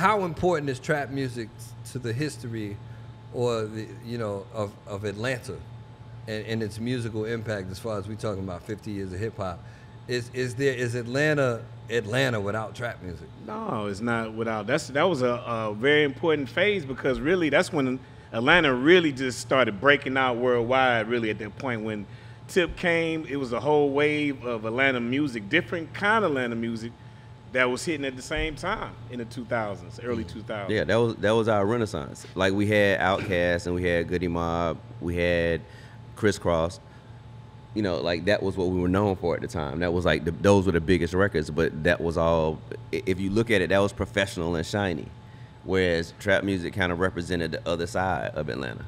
how important is trap music to the history, or the you know of of Atlanta, and, and its musical impact as far as we talking about 50 years of hip hop? Is is there is Atlanta Atlanta without trap music? No, it's not without. That's that was a, a very important phase because really that's when Atlanta really just started breaking out worldwide. Really at that point when Tip came, it was a whole wave of Atlanta music, different kind of Atlanta music that was hitting at the same time in the 2000s, early 2000s. Yeah, that was that was our renaissance. Like we had Outkast and we had Goodie Mob, we had Kris Kross. You know, like that was what we were known for at the time. That was like the, those were the biggest records, but that was all. If you look at it, that was professional and shiny, whereas trap music kind of represented the other side of Atlanta.